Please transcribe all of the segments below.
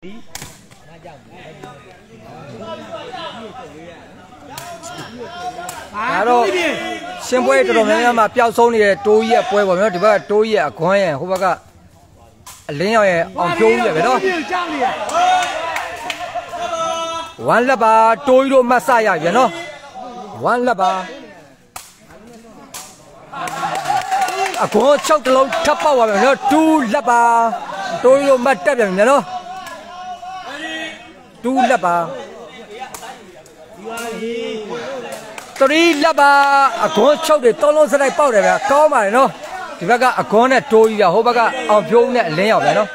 ဒါတော့ရှင်းပွဲတော်တော်များများမှာပျောက်ဆုံးနေတဲ့တိုးကြီးရဲ့ပွဲပေါ့နော်ဒီဘက်ကတိုးကြီးရဲ့အခွန်းရဲ့ဟိုဘက်ကအလင်းရောင်ရဲ့အောင်ဖြိုးကြီးရဲ့ပဲနော်ဝမ်လက်ပါတိုးကြီးတို့မတ်ဆရရပြန်နော်ဝမ်လက်ပါအခွန်း6တလုံးထပ်ပေါက်ပါမယ်နော်2လက်ပါတိုးကြီးတို့မတ်တက်ပြန်ပြန်နော် 2လက်ပါ3လက်ပါအခွန်း6တွေသုံးလုံးစလိုက်ပေါက်တယ်ဗျာကောင်းပါတယ်နော်ဒီဘက်ကအခွန်းနဲ့တိုးကြီးရဟိုဘက်ကအောင်ဖြိုးနဲ့အလင်းရောက်ဗျာနော်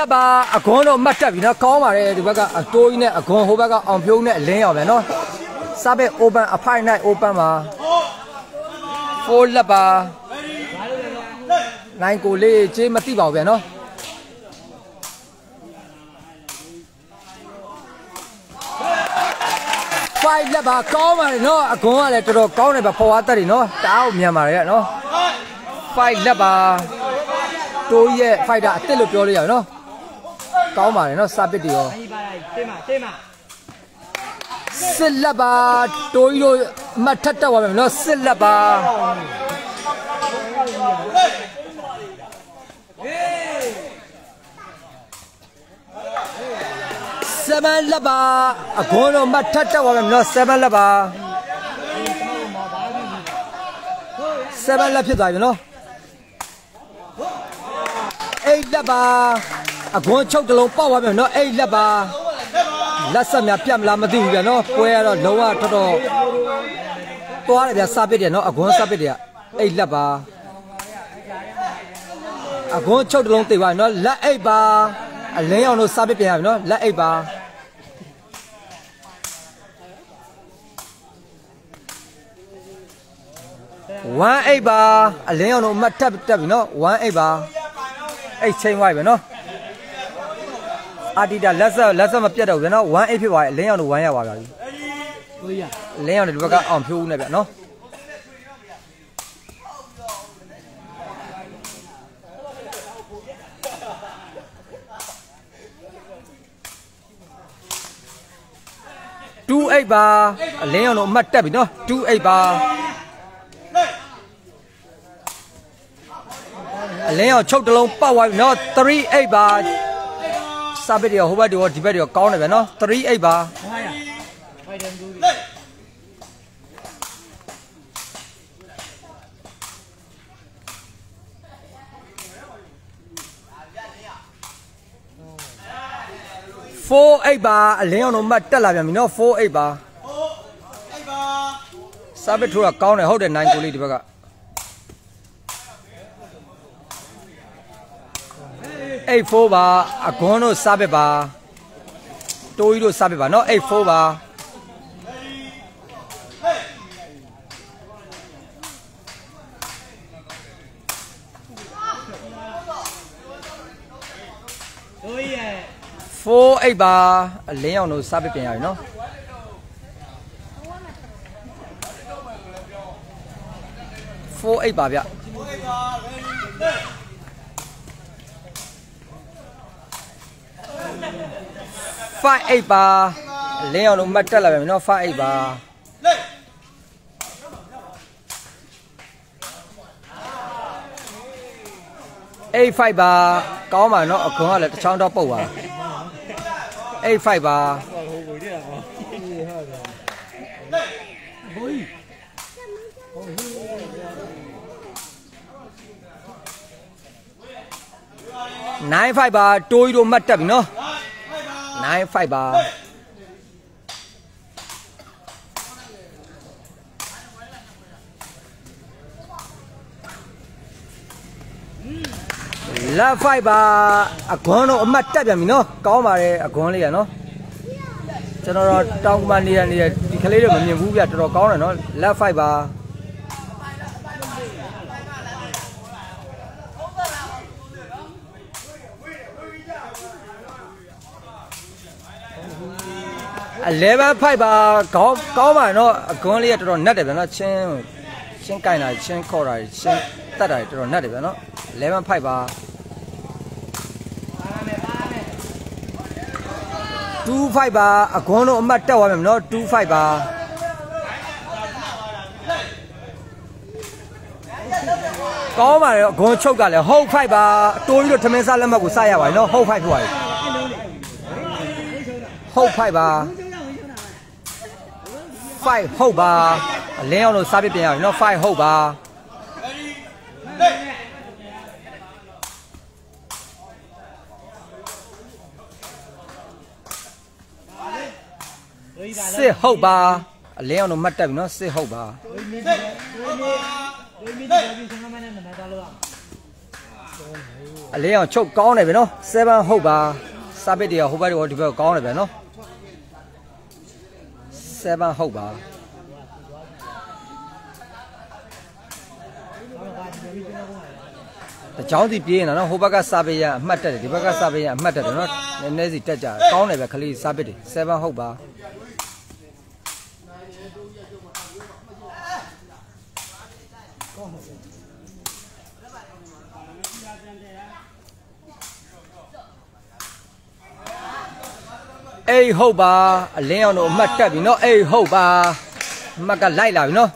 လက်ပါအခွန်းတော့မတ်တက်ပြီနော်ကောင်းပါတယ်ဒီဘက်ကအတိုးကြီးနဲ့အခွန်းဟိုဘက်ကအောင်ဖြိုးနဲ့အလင်းရောက်ဗျာနော်စားပဲ open အဖိုင်နိုင် open ပါဖိုးလက်ပါနိုင်ကိုလေးချေးမသိပါဘူးဗျာနော်ဖိုင်လက်ပါကောင်းပါတယ်နော်အခွန်းကလည်းတော်တော်ကောင်းတယ်ဗျဖော်ဝါတက်တယ်နော်တအားကိုမြန်ပါတယ်နော်ဖိုင်လက်ပါတိုးရဲ့ fighter အစ်စ်လို့ပြောလို့ရအောင်နော် ကောင်းပါတယ်နော်စပစ်တွေရောတင်းမတင်းမစစ်လက်ပါတိုးကြီးတို့အမှတ်ထက်တက်သွားမယ်နော်စစ်လက်ပါဆဗန်လက်ပါအခွန်းတော့မှတ်ထက်တက်သွားမယ်နော်ဆဗန်လက်ပါဆဗန်လက်ဖြစ်သွားပြီနော်အိတ်လက်ပါ အခွန်းချုပ်တလုံးပေါက်သွားပြီနော်အိတ်လက်ပါလက်ဆက်များပြတ်မလားမသိဘူးဗျာနော်ပွဲကတော့လုံးဝတော်တော်သွားတယ်ဗျာစပစ်တယ်နော်အခွန်းစပစ်တယ်အိတ်လက်ပါအခွန်းချုပ်တလုံးသိပါနော်လက်အိတ်ပါအလင်းအောင်တို့စပစ်ပြန်ရပြီနော်လက်အိတ်ပါဝမ်အိတ်ပါအလင်းအောင်တို့အမှတ်တက်တက်ပြီနော်ဝမ်အိတ်ပါအိတ်ချိန်ဝိုက်ပဲနော် အာတီတာလက်ဆက်လက်ဆက်မပြတ်တော့ဘူးဗျာနော်ဝမ်အိတ်ဖြစ်သွားတယ်အလင်းအောင်တို့ဝမ်ရပါဗျာတို့ရအလင်းအောင်တို့ဒီဘက်ကအောင်ဖြိုးဦးနေဗျာနော်28ပါအလင်းအောင်တို့အမှတ်တက်ပြီနော်28ပါအလင်းအောင်ချုပ်တလုံးပောက်သွားပြီနော်38ပါ စာပစ်တွေဟိုဘက်တွေရောဒီဘက်တွေရောကောင်းတယ်ဗျာနော်38ပါဟာရဖိုက်တယ်ဒူး48ပါအလင်းအောင်တို့မှတ်တက်လာပြန်ပြီနော်48ပါ48ပါစာပစ်ထိုးကကောင်းတယ်ဟုတ်တယ်နိုင်ကိုလေးဒီဘက်က 84ပါအကွန်းတို့စာပစ်ပါတိုးကြီးတို့စာပစ်ပါနော်84ပါတို့ရ48ပါအလင်းအောင်တို့စာပစ်ပြန်ရပြီနော်48ပါဗျ 58ပါအလင်းအောင်တို့မှတ်တက်လာပြန်ပြီနော်58ပါ85ပါကောင်းပါနော်အခွန်ကလည်းတစ်ချောင်းတော့ပုတ်သွားတာ85ပါဟိုကိုရတာဟောဘိုး95ပါတိုးကြီးတို့မှတ်တက်ပြီနော် 95ပါလက်5ပါအခွန်းတော့အမှတ်တက်ပြန်ပြီနော်ကောင်းပါတယ်အခွန်းလေးရနော်ကျွန်တော်တော့တောင်းပန်နေရနေဒီကလေးတွေမမြင်ဘူးဗျတော်တော်ကောင်းတယ်နော်လက်5ပါ 11ဖိုက်ပါကောင်းကောင်းပါနော်အကွန်းလေးကတော်တော်နတ်တယ်ဗျာနော်ချင်းချင်းကင်တာချင်းခေါ်တာချင်းတက်တာတော်တော်နတ်တယ်ဗျာနော်11ဖိုက်ပါ2 5ပါအကွန်းတို့အမှတ်တက်သွားမယ်နော်2 5ပါကောင်းပါလေအကွန်းချုပ်ကလည်းဟုတ်5ပါတိုးပြီးတော့ထမင်းစားလက်မှတ်ကိုစရပါပြီနော်ဟုတ်5ဖြစ်သွားပြီဟုတ်5ပါ 5ဟုတ်ပါအလင်းအောင်လို့စားပြပြန်ရပြီနော်5ဟုတ်ပါစစ်ဟုတ်ပါအလင်းအောင်လို့မှတ်တက်ပြီနော်စစ်ဟုတ်ပါဝိမင်းကြီးဝိမင်းဝိမင်းကြီးပြီးဆုံးမနဲ့မနာတော့လို့အလင်းအောင်ချုပ်ကောင်းတယ်ဗျနော်7ဟုတ်ပါစားပစ်တွေကဟိုဘက်တွေကဒီဘက်ကောင်းတယ်ဗျနော် 7ဟုတ်ပါတချောင်းစီပြေးနေတာနော်ဟိုဘက်ကစားပစ်ရအမှတ်တက်တယ်ဒီဘက်ကစားပစ်ရအမှတ်တက်တယ်နော်နည်းနည်းစီတက်ကြတယ်ကောင်းတယ်ဗျခလေးစားပစ်တွေ7ဟုတ်ပါ အေးဟုတ်ပါအလင်းအောင်တို့အမှတ်တက်ပြီနော်အေးဟုတ်ပါအမှတ်ကလိုက်လာပြီနော်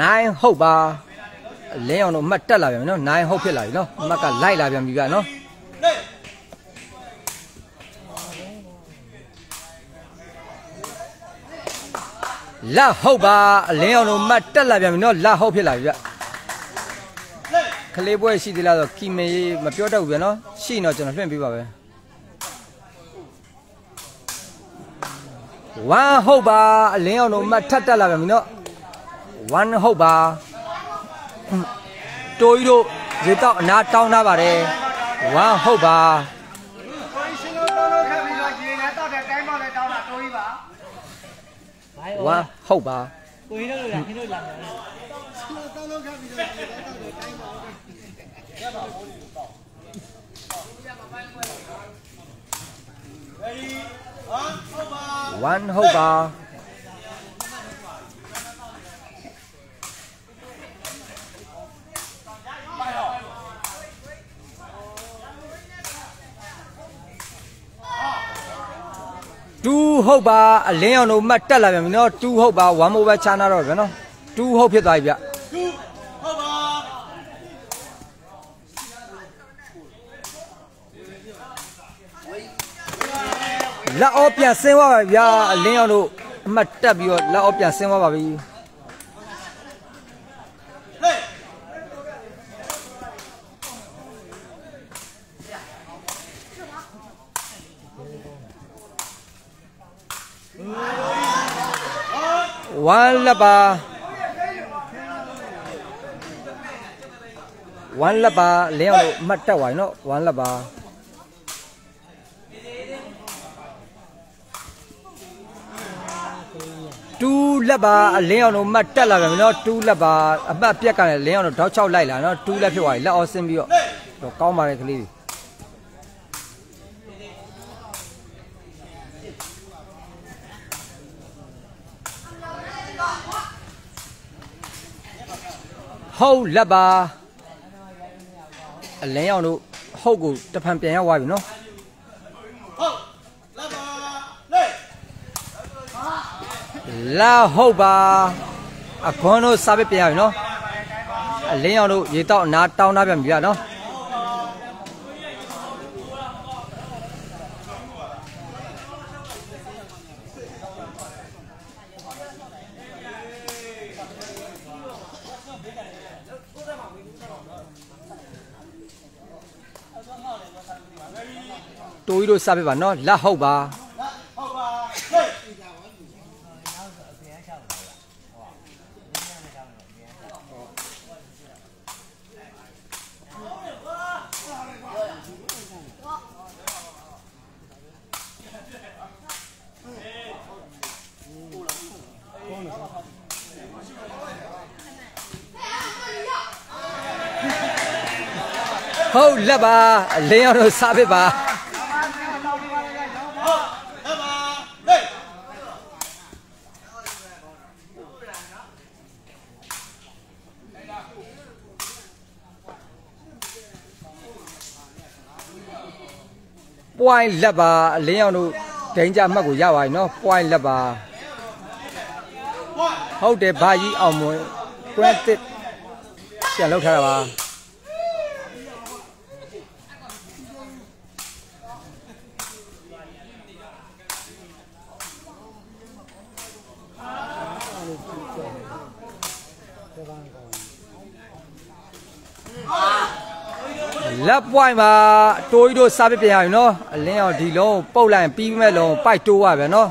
နိုင်ဟုတ်ပါအလင်းအောင်တို့အမှတ်တက်လာပြန်ပြီနော်နိုင်ဟုတ်ဖြစ်လာပြီနော်အမှတ်ကလိုက်လာပြန်ပြီဗျာနော်လက်ဟုတ်ပါအလင်းအောင်တို့အမှတ်တက်လာပြန်ပြီနော်လက်ဟုတ်ဖြစ်လာပြီဗျ ခလေးပွဲရှိသေးလားဆိုကီမေမပြောတတ်ဘူးဗျာနော်ရှိရင်တော့ကျွန်တော်လွှင့်ပေးပါပဲဝမ်ဟုတ်ပါအလင်းအောင်တို့အမှတ်ထပ်တက်လာပြန်ပြီနော်ဝမ်ဟုတ်ပါတိုးကြီးတို့ရေတော့အနာတောင်းထားပါတယ်ဝမ်ဟုတ်ပါကိုကြီးရှင်တို့တော့တော့ခက်ပြီးတော့ရေနဲ့တောက်တဲ့တိုင်းမောက်နဲ့တောင်းတာတိုးကြီးပါဘိုင်ဝမ်ဟုတ်ပါကိုကြီးတို့လာခင်းတို့လာမယ်တောင်းလို့ခက်ပြီးတော့ရေနဲ့ တောက်တဲ့တိုင်းမောက်ဝမ်ဟုတ်ပါတူဟုတ်ပါအလင်းအောင်တို့မှတ်တက်လာပြန်ပြီနော်တူဟုတ်ပါ1 mobile channel တော့ဗျာနော်တူဟုတ်ဖြစ်သွားပြီဗျ လက်အောပြန်ဆင်းသွားပါဗျာအလင်းအောင်တို့အမှတ်တက်ပြီးတော့လက်အောပြန်ဆင်းသွားပါပြီဝမ်းလက်ပါဝမ်းလက်ပါအလင်းအောင်တို့အမှတ်တက်သွားပြီနော်ဝမ်းလက်ပါ တူးလက်ပါအလင်းအောင်တို့မှတ်တက်လာပြန်ပြီနော်တူးလက်ပါအမှတ်ပြက်ကလည်းလင်းအောင်တို့တောက်ချောက်လိုက်လာနော်တူးလက်ဖြစ်သွားပြီလက်အော်ဆင်းပြီးတော့တော့ကောင်းပါတယ်ကလေးတွေဟုတ်လက်ပါအလင်းအောင်တို့ဟုတ်ကိုတဖန်ပြန်ရောက်သွားပြီနော် လာဟုတ်ပါအခွန်တို့စားပစ်ပြန်ရပြီနော်အလင်းအောင်တို့ရေတောက်အနာတောင်းထားပြန်ပြီဗျာနော်တိုးကြီးတို့စားပစ်ပါနော်လက်ဟုတ်ပါ ဟုတ်လက်ပါအလင်းအောင်တို့စားပစ်ပါပွိုင်းလက်ပါအလင်းအောင်တို့ဒိန်ကြအမှတ်ကိုရပါပြီနော်ပွိုင်းလက်ပါဟုတ်တယ်ဘာကြီးအောင်မွေ credit ပြန်လောက်ထားတာပါ လက်ပွိုင်းပါတိုးကြီးတို့စားပစ်ပြန်ရပြီနော်အလင်းအောင်ဒီလုံးပုတ်လိုက်ပြီးမဲ့လုံးပိုက်တိုးရပြန်နော်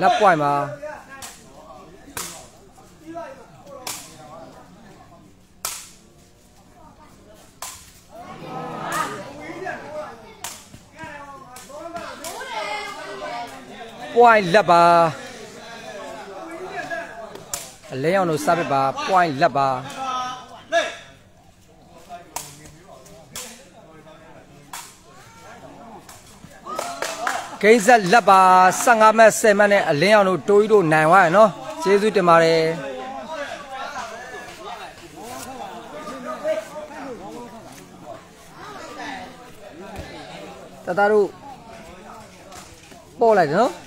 လက်ပွိုင်းပါပွိုင်းလက်ပါ အလင်းအောင်တို့စားပစ်ပါပွိုင်းလက်ပါဂိမ်းဆက်လက်ပါ15မှတ်10မှတ်နဲ့အလင်းအောင်တို့တိုးကြီးတို့နိုင်သွားရနော်ကျေးဇူးတင်ပါတယ်တသားတို့ပို့လိုက်တယ်နော်